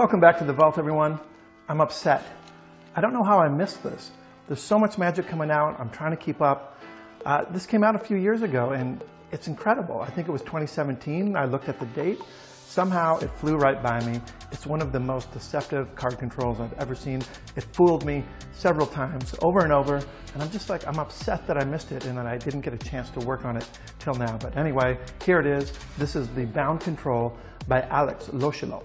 Welcome back to the vault, everyone. I'm upset. I don't know how I missed this. There's so much magic coming out. I'm trying to keep up. Uh, this came out a few years ago, and it's incredible. I think it was 2017. I looked at the date. Somehow it flew right by me. It's one of the most deceptive card controls I've ever seen. It fooled me several times, over and over, and I'm just like, I'm upset that I missed it and that I didn't get a chance to work on it till now. But anyway, here it is. This is the Bound Control by Alex Loschilov.